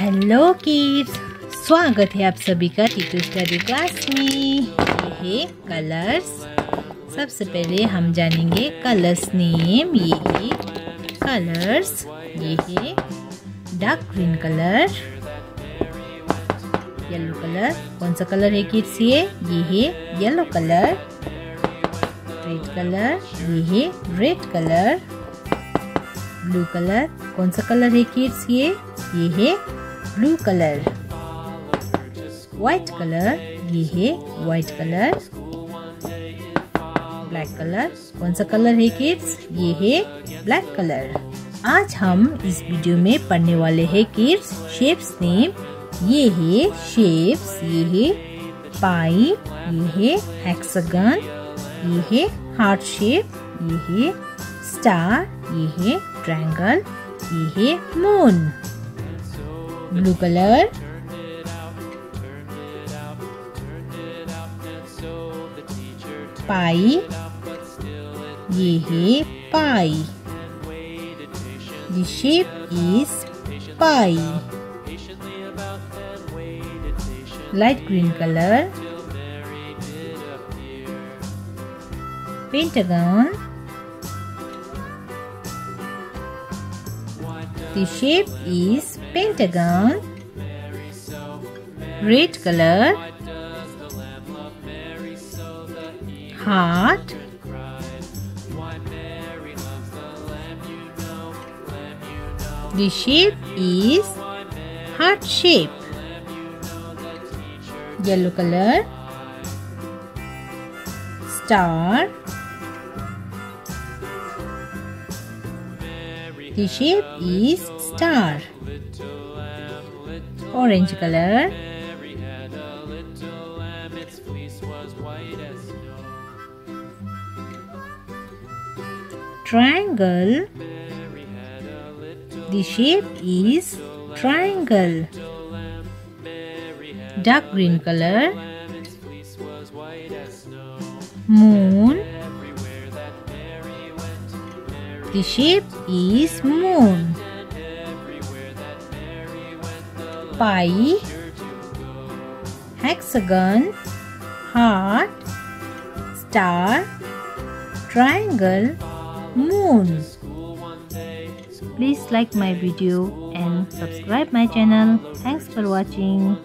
Hello kids स्वागत है आप सभी का टीटू स्टडी क्लास में। ये है कलर्स सबसे पहले हम जानेंगे कलर्स नेम ये है कलर्स ये है dark green colour yellow colour कौन सा कलर है किड्स ये? ये है येलो कलर रेड कलर ये है रेड कलर ब्लू कलर कौन सा कलर है किड्स ये? ये है ब्लू कलर। व्हाइट कलर, ये है व्हाइट कलर। ब्लैक कलर, कौन सा कलर है किड्स ये है ब्लैक कलर। आज हम इस वीडियो में पढ़ने वाले हैं किड्स शेप्स नेम ये है शेप्स ये है पाइप ये है हेक्सागन ये है हार्ट शेप ये है स्टार ये है ट्रायंगल ये है मून ब्लू कलर पाई ये है पाई The shape is pie. Light green color. Pentagon. The shape is pentagon. Red color. Heart. The shape is heart shape. Yellow color. Star. The shape is star. Orange color. Triangle. The shape is triangle. Dark green color. Moon. The shape is moon. Pie. Hexagon. Heart. Star. Triangle. Moon. Please like my video and subscribe my channel. Thanks for watching.